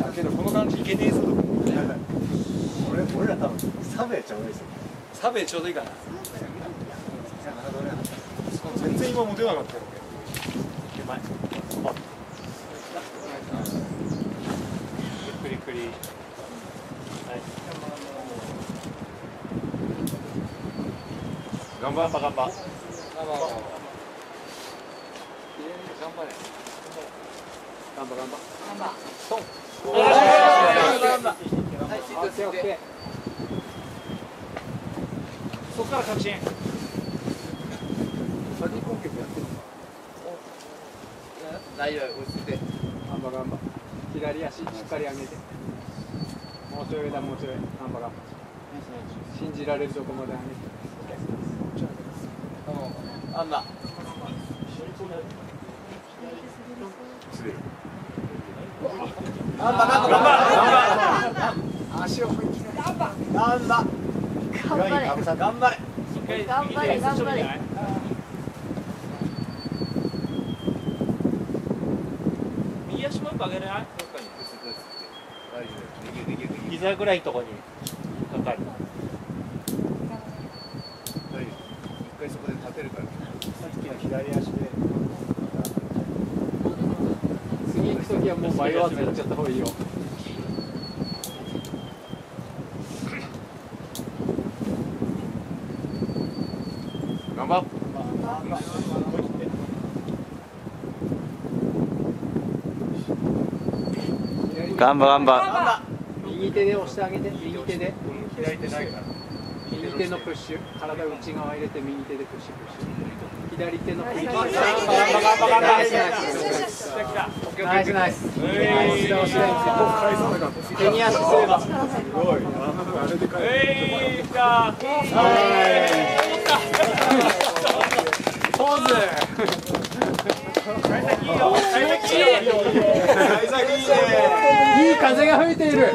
だけどこの感じいけねえぞとか俺俺ら多分サベちゃうです。よサベちょうどいいかな全然今モテなかったよ手前ゆっくりゆっくりはい頑張頑張頑張頑張頑張れ頑張頑張頑張トン頑張はいシートオッケーオッケーそこから確信先根拠やってる大丈夫落ち着いてガンバガンバ左足しっかり上げてもうちょい上だもうちょい上ガンバガンバ信じられ。るとこまで上げてあんなガンバガンバガンバ足を踏み切る。ガンバガンバ頑張れ。頑張れ。頑張れ。頑張れ。右足もう一個上げれない？膝ぐらいのとこにかかる。一回そこで立てるから。さっきの左足で次行くときはもう迷わずやっちゃった方がいいよ。頑張っガンバガンバ右手で押してあげて右手で。左手ないから。右手のプッシュ。体内側入れて右手でプッシュプッシュ左手のプッシュナイスナイスナイスナイスナイス手に足すればすごいあれでいい風が吹いている